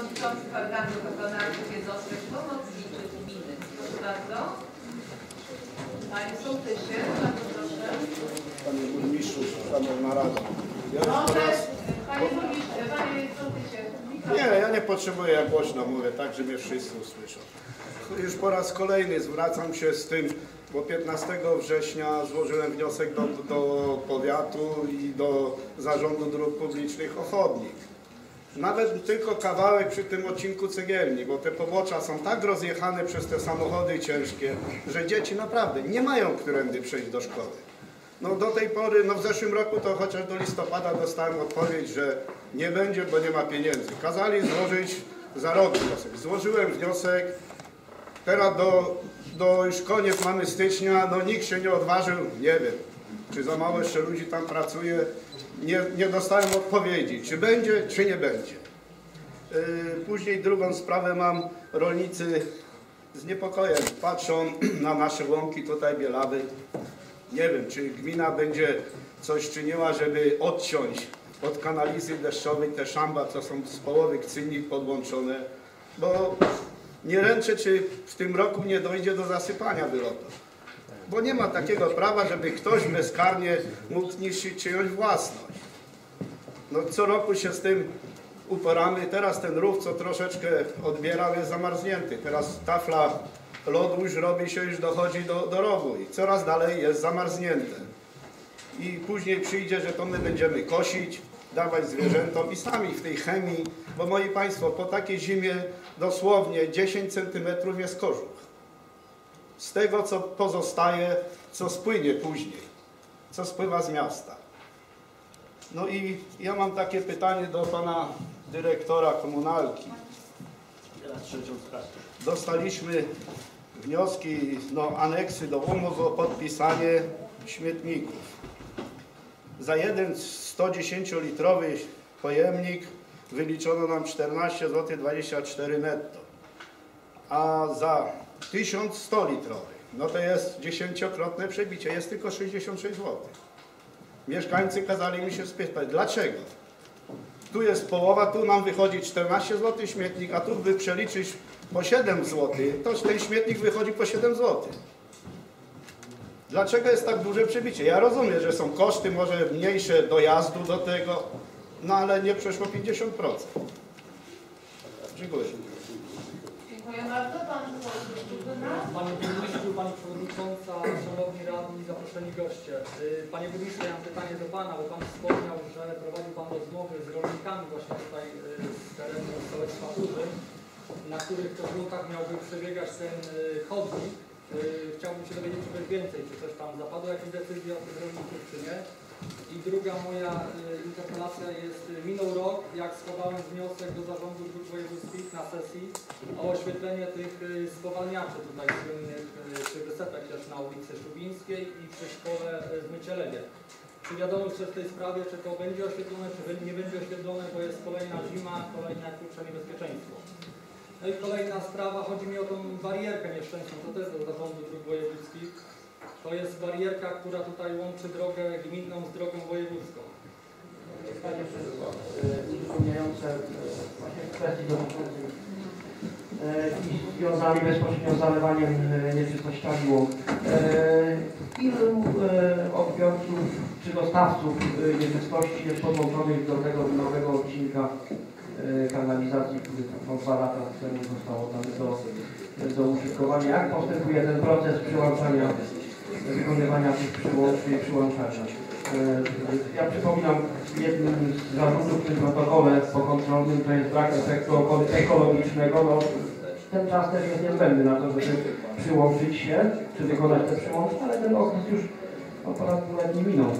Przewodniczący Parlamentu Wykonawczych jest Ostrzeż Pomocniczy Gminy. Proszę bardzo. Panie Sołtysie, bardzo proszę. Panie Burmistrzu, Szanowna Rado. Ja Proszę, raz... Panie Burmistrzu, Panie Sołtysie. Nie, ja nie potrzebuję, jak głośno mówię, tak, że mnie wszyscy usłyszą. Już po raz kolejny zwracam się z tym, bo 15 września złożyłem wniosek do, do powiatu i do Zarządu Dróg Publicznych o chodnik. Nawet tylko kawałek przy tym odcinku cegielni, bo te pobocza są tak rozjechane przez te samochody ciężkie, że dzieci naprawdę nie mają którędy przejść do szkoły. No do tej pory, no w zeszłym roku to chociaż do listopada dostałem odpowiedź, że nie będzie, bo nie ma pieniędzy. Kazali złożyć za rok wniosek. Złożyłem wniosek, teraz do, do już koniec mamy stycznia, no nikt się nie odważył, nie wiem, czy za mało jeszcze ludzi tam pracuje, nie, nie dostałem odpowiedzi, czy będzie, czy nie będzie. Yy, Później drugą sprawę mam, rolnicy z niepokojem patrzą na nasze łąki tutaj Bielawy. Nie wiem, czy gmina będzie coś czyniła, żeby odciąć od kanalizy deszczowej te szamba, co są z połowy Kcynik podłączone, bo nie ręczę, czy w tym roku nie dojdzie do zasypania wylotów. Bo nie ma takiego prawa, żeby ktoś bezkarnie mógł niszczyć czyjąś własność. No co roku się z tym uporamy. Teraz ten rów, co troszeczkę odbierał, jest zamarznięty. Teraz tafla lodu już robi się, już dochodzi do, do rogu i coraz dalej jest zamarznięte. I później przyjdzie, że to my będziemy kosić, dawać zwierzętom i sami w tej chemii, bo moi Państwo, po takiej zimie dosłownie 10 cm jest kożuch. Z tego, co pozostaje, co spłynie później, co spływa z miasta. No i ja mam takie pytanie do pana dyrektora komunalki. Dostaliśmy wnioski, no aneksy do umów o podpisanie śmietników. Za jeden 110-litrowy pojemnik wyliczono nam 14 zł 24 netto. A za 1100 litrowy, no to jest dziesięciokrotne przebicie, jest tylko 66 zł. Mieszkańcy kazali mi się spytać, dlaczego? Tu jest połowa, tu nam wychodzi 14 zł śmietnik, a tu by przeliczyć po 7 zł, to ten śmietnik wychodzi po 7 zł. Dlaczego jest tak duże przebicie? Ja rozumiem, że są koszty może mniejsze dojazdu do tego, no ale nie przeszło 50%. Dziękuję. Dziękuję bardzo. Pan Burzyna. Panie Burmistrzu, Pani Przewodnicząca, Szanowni Radni, zaproszeni goście. Y, Panie Burmistrzu, ja mam pytanie do Pana, bo Pan wspomniał, że prowadził Pan rozmowy z rolnikami właśnie tutaj y, z terenu sołectwa Turzyn, na których to gruntach miałby przebiegać ten y, chodnik. Chciałbym się dowiedzieć czegoś więcej, czy coś tam zapadło, jakieś decyzje od tych rolników, czy nie. I druga moja y, interpelacja jest, y, minął rok, jak składałem wniosek do Zarządu Dróg Wojewódzkich na sesji o oświetlenie tych y, spowalniaczy tutaj słynnych przy też na ulicy Szubińskiej i przy szkole w Mycielewie. Czy wiadomo jeszcze w tej sprawie, czy to będzie oświetlone, czy nie będzie oświetlone, bo jest kolejna zima, kolejne krótsze niebezpieczeństwo. No i kolejna sprawa, chodzi mi o tą barierkę nieszczęsną, to też do Zarządu Dróg Wojewódzkich. To jest barierka, która tutaj łączy drogę gminną z drogą wojewódzką. Pytanie uzupełniające e, właśnie kwestii dotyczących e, i związanych bezpośrednio z zalewaniem e, nieczystościami łąk. Ilu odbiorców czy dostawców nieczystości jest podłączonych do tego nowego odcinka kanalizacji, który tam dwa lata temu został oddany do, do użytkowania? Jak postępuje ten proces przyłączania, wykonywania tych przyłączeń, przyłączania? E, Ja przypominam, jednym z zarzutów w tym protokole pokontrolnym to jest brak efektu eko- ekologicznego. No, ten czas też jest niezbędny na to, żeby przyłączyć się, czy wykonać te przyłączenia, ale ten okres już no, ponad dwuletni minął.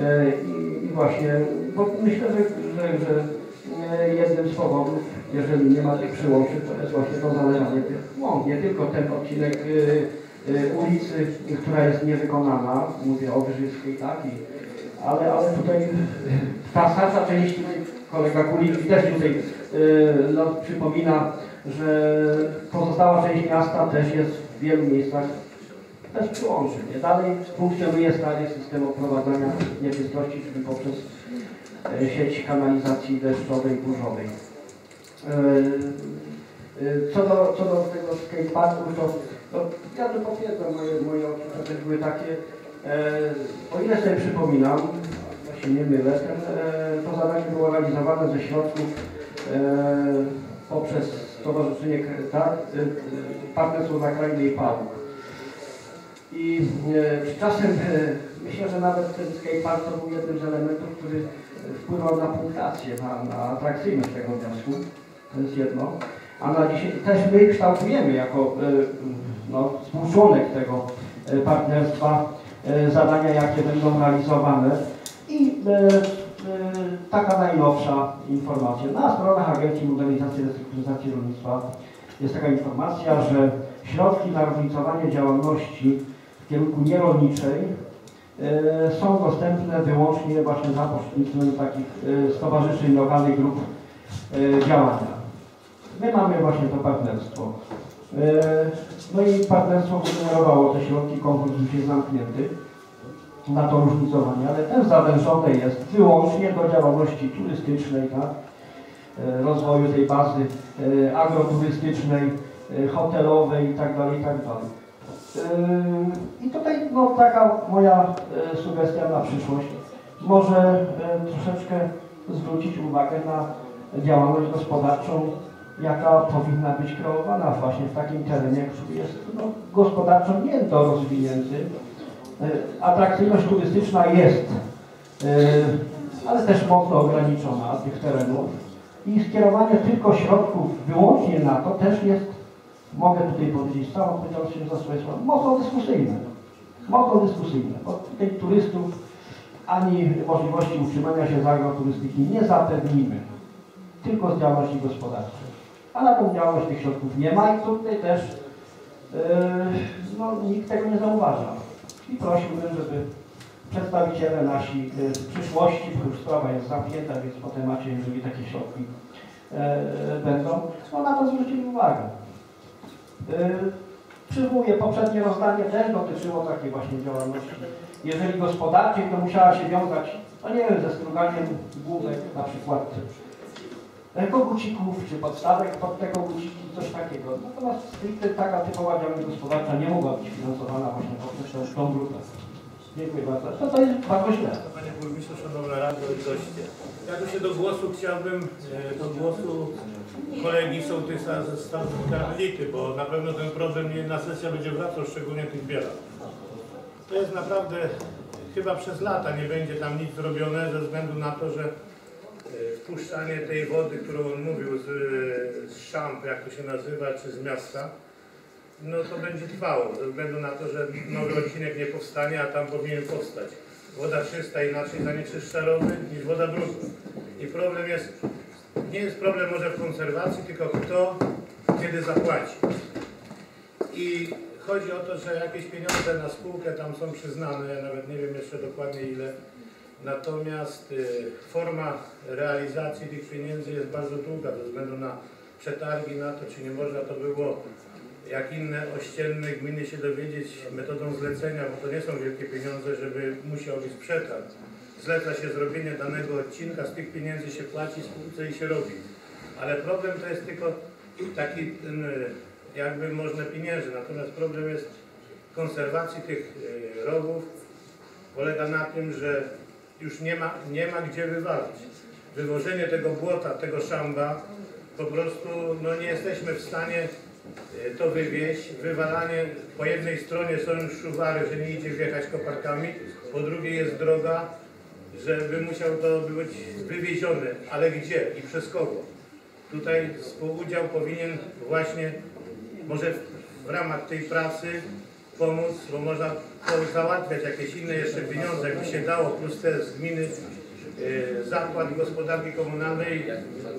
E, I, I właśnie, bo myślę, że, że, że e, jednym z powodów, jeżeli nie ma tych przyłączeń, to jest właśnie to zalewanie tych łąk. Nie tylko ten odcinek ulicy, która jest niewykonana, mówię o Wyżyskiej, tak, i, ale, ale tutaj ta starsza część, kolega Kulicki też tutaj e, no, przypomina, że pozostała część miasta też jest w wielu miejscach bez przyłączeń. Nie? Dalej funkcjonuje stary system odprowadzania nieczystości, czyli poprzez e, sieć kanalizacji deszczowej, burzowej. e, Co do, co do tego skateparku, to, to ja to potwierdzam, moje, moje odczucia też były takie. E, o ile sobie przypominam, się nie mylę, ten, e, to zadanie było realizowane ze środków e, poprzez Stowarzyszenie tak, e, e, Partnerstwo na Krainie i Pałuk. I e, czasem e, myślę, że nawet ten skatepark to był jednym z elementów, który wpływał na punktację, na, na atrakcyjność tego wniosku. To jest jedno. A na dzisiaj też my kształtujemy jako no, współczłonek tego e, partnerstwa e, zadania, jakie będą realizowane. I e, taka najnowsza informacja. Na stronach Agencji Modernizacji i Restrukturyzacji Rolnictwa jest taka informacja, że środki na różnicowanie działalności w kierunku nierolniczej są dostępne wyłącznie właśnie za pośrednictwem takich stowarzyszeń, lokalnych grup działania. My mamy właśnie to partnerstwo. No i partnerstwo wygenerowało te środki, konkurs już jest zamknięty na to różnicowanie, ale też zawężone jest wyłącznie do działalności turystycznej, tak? E, rozwoju tej bazy e, agroturystycznej, e, hotelowej itd. itd. Yy, I tutaj no, taka moja sugestia na przyszłość. Może troszeczkę zwrócić uwagę na działalność gospodarczą, jaka powinna być kreowana właśnie w takim terenie, który jest no, gospodarczo niedorozwinięty. E, Atrakcyjność turystyczna jest, e, ale też mocno ograniczona tych terenów i skierowanie tylko środków wyłącznie na to też jest mogę tutaj powiedzieć z całą odpowiedzialnością za swoje słowa, mocno dyskusyjne. Mocno dyskusyjne, bo tutaj turystów ani możliwości utrzymania się z agroturystyki nie zapewnimy, tylko z działalności gospodarczej. A na tą działalność tych środków nie ma i tutaj też yy, no, nikt tego nie zauważa. I prosiłbym, żeby przedstawiciele nasi yy, w przyszłości, bo już sprawa jest zamknięta, więc po temacie, jeżeli takie środki yy, będą, no na to zwrócili uwagę. Yy, Przywołuję, poprzednie rozdanie też dotyczyło takiej właśnie działalności. Jeżeli gospodarczej, to musiała się wiązać, no nie wiem, ze struganiem główek, na przykład kogucików, czy podstawek pod te koguciki, coś takiego. Natomiast stricte taka typowa działalność gospodarcza nie mogła być finansowana właśnie poprzez tą- grupę. Dziękuję bardzo. To, to jest bardzo źle. Panie Burmistrzu, Szanowna Rado i goście. Ja tu się do głosu chciałbym, e, do głosu kolegi sołtysa ze stanu Karmelity, bo na pewno ten problem jedna sesja będzie wracał, szczególnie tych bielach. To jest naprawdę, chyba przez lata nie będzie tam nic zrobione ze względu na to, że e, wpuszczanie tej wody, którą on mówił z, z szamp, jak to się nazywa, czy z miasta, no to będzie trwało, ze względu na to, że nowy odcinek nie powstanie, a tam powinien powstać. Woda czysta inaczej zanieczyszcza rowy niż woda brudna. I problem jest, nie jest problem może w konserwacji, tylko kto kiedy zapłaci. I chodzi o to, że jakieś pieniądze na spółkę tam są przyznane, ja nawet nie wiem jeszcze dokładnie ile. Natomiast y, forma realizacji tych pieniędzy jest bardzo długa ze względu na przetargi na to, czy nie można to było jak inne ościenne gminy się dowiedzieć metodą zlecenia, bo to nie są wielkie pieniądze, żeby musiał być przetarg. Zleca się zrobienie danego odcinka, z tych pieniędzy się płaci spółce i się robi. Ale problem to jest tylko taki, y, jakby można pienięży, natomiast problem jest konserwacji tych y, rowów polega na tym, że już nie ma, nie ma gdzie wywalić. Wywożenie tego błota, tego szamba, po prostu no, nie jesteśmy w stanie e, to wywieźć. Wywalanie po jednej stronie są już szuwary, że nie idzie wjechać koparkami, po drugiej jest droga, żeby musiał to być wywiezione, ale gdzie i przez kogo? Tutaj współudział powinien właśnie może w ramach tej pracy pomóc, bo można załatwiać jakieś inne jeszcze pieniądze, jakby się dało, plus te z gminy e, zakład gospodarki komunalnej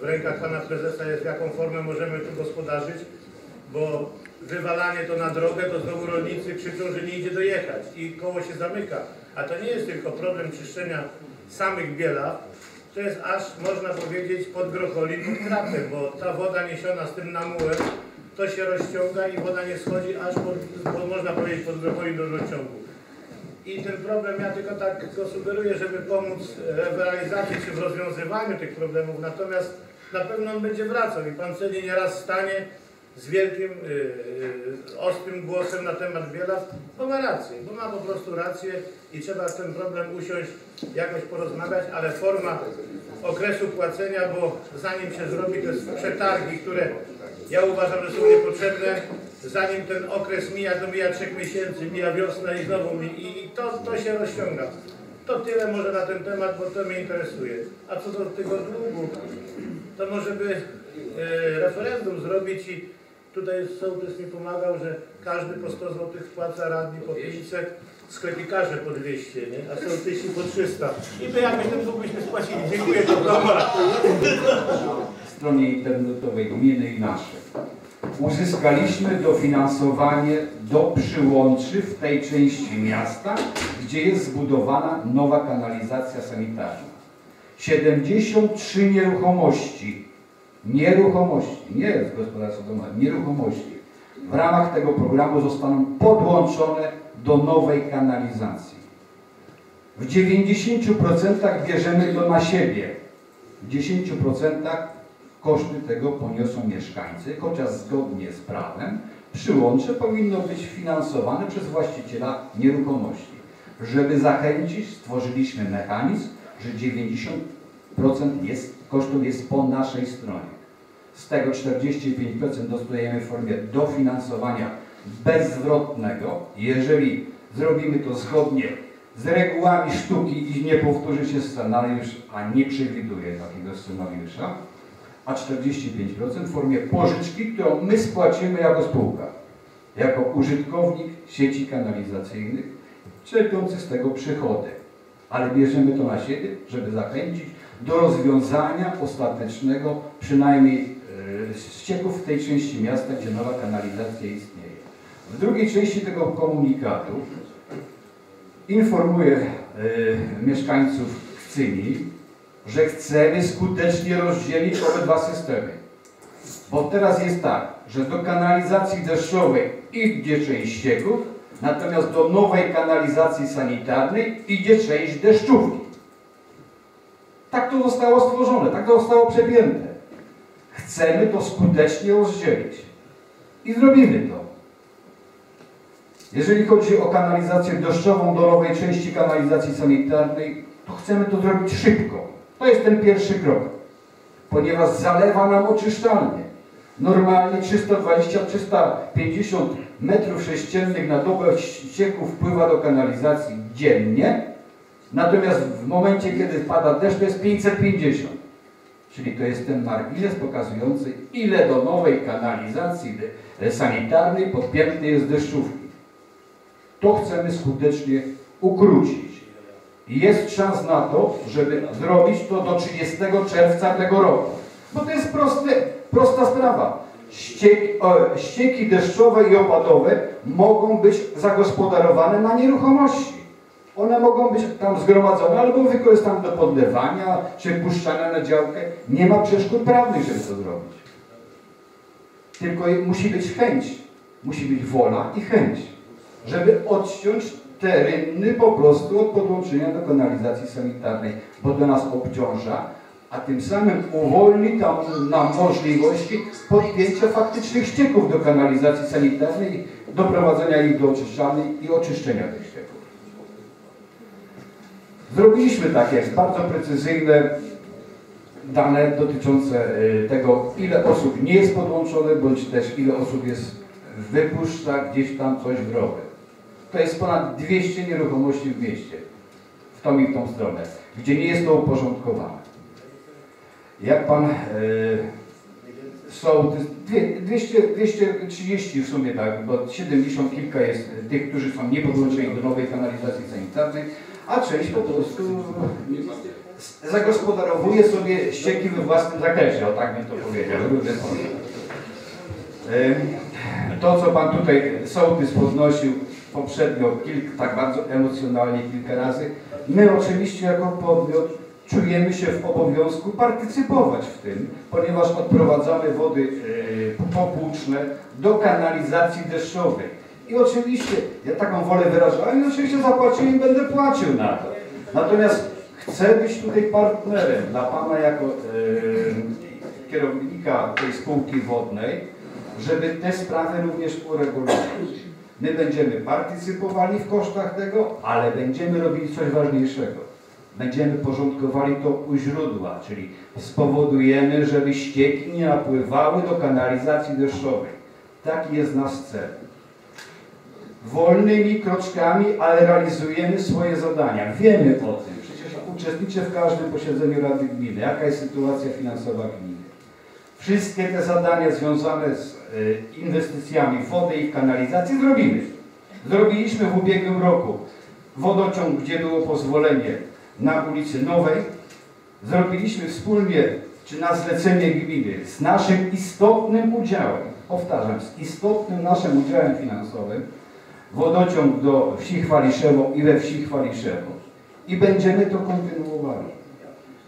w rękach pana prezesa jest, jaką formę możemy tu gospodarzyć, bo wywalanie to na drogę, to znowu rolnicy krzyczą, że nie idzie dojechać i koło się zamyka. A to nie jest tylko problem czyszczenia samych biela, to jest aż, można powiedzieć, pod Grocholin, bo ta woda niesiona z tym namułem, to się rozciąga i woda nie schodzi aż pod, można powiedzieć, pod Grocholin do rozciągu. I ten problem, ja tylko tak go sugeruję, żeby pomóc w realizacji czy w rozwiązywaniu tych problemów, natomiast na pewno on będzie wracał i pan cenie nieraz stanie z wielkim, y, y, ostrym głosem na temat Bielaw, bo ma rację, bo ma po prostu rację i trzeba ten problem usiąść, jakoś porozmawiać, ale forma okresu płacenia, bo zanim się zrobi te przetargi, które ja uważam, że są niepotrzebne, zanim ten okres mija, to mija trzech miesięcy, mija wiosna i znowu mi, i i to, to się rozciąga. To tyle może na ten temat, bo to mnie interesuje. A co do tego długu, to może by e, referendum zrobić i tutaj sołtys mi pomagał, że każdy po 100 zł wpłaca, radni po 500, sklepikarze po 200, nie? a sołtysi po 300. I to jakoś ten dług byśmy spłacili. Dziękuję, to dobra. stronie internetowej gminy i naszej. Uzyskaliśmy dofinansowanie do przyłączy w tej części miasta, gdzie jest zbudowana nowa kanalizacja sanitarna. 73 nieruchomości, nieruchomości, nie z gospodarstwa domowego, nieruchomości w ramach tego programu zostaną podłączone do nowej kanalizacji. W 90% bierzemy to na siebie. W 10% koszty tego poniosą mieszkańcy, chociaż zgodnie z prawem przyłącze powinno być finansowane przez właściciela nieruchomości. Żeby zachęcić, stworzyliśmy mechanizm, że 90% jest, kosztów jest po naszej stronie. Z tego 45% dostajemy w formie dofinansowania bezzwrotnego. Jeżeli zrobimy to zgodnie z regułami sztuki i nie powtórzy się scenariusz, a nie przewiduje takiego scenariusza, a 45% w formie pożyczki, którą my spłacimy jako spółka, jako użytkownik sieci kanalizacyjnych, czerpiący z tego przychody. Ale bierzemy to na siebie, żeby zachęcić do rozwiązania ostatecznego, przynajmniej ścieków w tej części miasta, gdzie nowa kanalizacja istnieje. W drugiej części tego komunikatu informuję yy, mieszkańców Kcyni, że chcemy skutecznie rozdzielić obydwa systemy. Bo teraz jest tak, że do kanalizacji deszczowej idzie część ścieków, natomiast do nowej kanalizacji sanitarnej idzie część deszczówki. Tak to zostało stworzone, tak to zostało przepięte. Chcemy to skutecznie rozdzielić. I zrobimy to. Jeżeli chodzi o kanalizację deszczową do nowej części kanalizacji sanitarnej, to chcemy to zrobić szybko. To jest ten pierwszy krok, ponieważ zalewa nam oczyszczalnie. Normalnie 320-350 metrów sześciennych na dobę ścieków wpływa do kanalizacji dziennie, natomiast w momencie, kiedy pada deszcz, to jest 550. Czyli to jest ten margines pokazujący, ile do nowej kanalizacji sanitarnej podpięty jest deszczówki. To chcemy skutecznie ukrócić. Jest czas na to, żeby zrobić to do 30 czerwca tego roku. Bo to jest proste, prosta sprawa. Ścieki, o, ścieki deszczowe i opadowe mogą być zagospodarowane na nieruchomości. One mogą być tam zgromadzone albo wykorzystane do podlewania, czy puszczane na działkę. Nie ma przeszkód prawnych, żeby to zrobić. Tylko musi być chęć, musi być wola i chęć, żeby odciąć te rynny po prostu od podłączenia do kanalizacji sanitarnej, bo to nas obciąża, a tym samym uwolni tam nam możliwości podpięcia faktycznych ścieków do kanalizacji sanitarnej, doprowadzenia ich do oczyszczalni i oczyszczenia tych. Zrobiliśmy takie bardzo precyzyjne dane dotyczące y, tego, ile osób nie jest podłączone, bądź też ile osób jest wypuszcza gdzieś tam coś w drogę. To jest ponad 200 nieruchomości w mieście, w tą i w tą stronę, gdzie nie jest to uporządkowane. Jak pan e, są 200, 230 w sumie tak, bo 70 kilka jest tych, którzy są niepodłączeni do nowej kanalizacji sanitarnej, a część po prostu zagospodarowuje sobie ścieki we własnym zakresie, o tak bym to powiedział. To, co Pan tutaj sołtys podnosił poprzednio, kilk, tak bardzo emocjonalnie kilka razy, my oczywiście jako podmiot czujemy się w obowiązku partycypować w tym, ponieważ odprowadzamy wody yy, popłuczne do kanalizacji deszczowej. I oczywiście, ja taką wolę wyrażałem i oczywiście zapłaciłem i będę płacił na to. Natomiast chcę być tutaj partnerem dla Pana jako yy, kierownika tej spółki wodnej, żeby te sprawy również uregulować. My będziemy partycypowali w kosztach tego, ale będziemy robili coś ważniejszego. Będziemy porządkowali to u źródła, czyli spowodujemy, żeby ścieki nie napływały do kanalizacji deszczowej. Taki jest nasz cel. Wolnymi kroczkami, ale realizujemy swoje zadania. Wiemy o tym. Przecież uczestniczę w każdym posiedzeniu Rady Gminy. Jaka jest sytuacja finansowa gminy? Wszystkie te zadania związane z y, inwestycjami w wodę i w kanalizację zrobimy. Zrobiliśmy w ubiegłym roku wodociąg, gdzie było pozwolenie na ulicy Nowej. Zrobiliśmy wspólnie, czy na zlecenie gminy, z naszym istotnym udziałem, powtarzam, z istotnym naszym udziałem finansowym, wodociąg do wsi Chwaliszewo i we wsi Chwaliszewo. I będziemy to kontynuowali.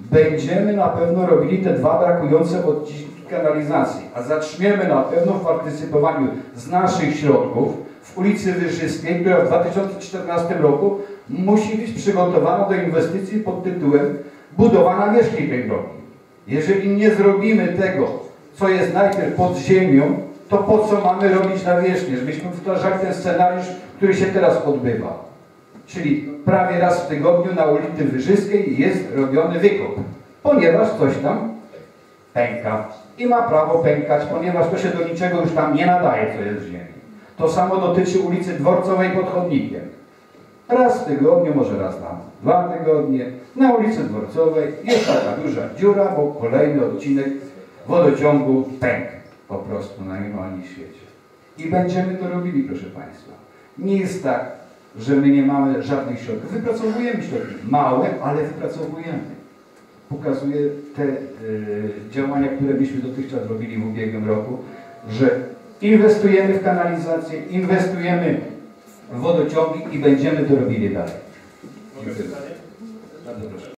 Będziemy na pewno robili te dwa brakujące odcinki kanalizacji, a zaczniemy na pewno w partycypowaniu z naszych środków w ulicy Wyżyskiej, która w 2014 roku musi być przygotowana do inwestycji pod tytułem budowa nawierzchni tej drogi. Jeżeli nie zrobimy tego, co jest najpierw pod ziemią, to po co mamy robić nawierzchnię? Żebyśmy powtarzali ten scenariusz, który się teraz odbywa. Czyli prawie raz w tygodniu na ulicy Wyżyskiej jest robiony wykop, ponieważ coś tam pęka. I ma prawo pękać, ponieważ to się do niczego już tam nie nadaje, co jest w ziemi. To samo dotyczy ulicy Dworcowej pod chodnikiem. Raz w tygodniu, może raz na dwa tygodnie, na ulicy Dworcowej jest taka duża dziura, bo kolejny odcinek wodociągu pęk po prostu na niemalnie świecie. I będziemy to robili, proszę Państwa. Nie jest tak, że my nie mamy żadnych środków. Wypracowujemy środki. Małe, ale wypracowujemy. Pokazuje te y, działania, które myśmy dotychczas robili w ubiegłym roku, że inwestujemy w kanalizację, inwestujemy w wodociągi i będziemy to robili dalej. Dziękuję. Bardzo proszę.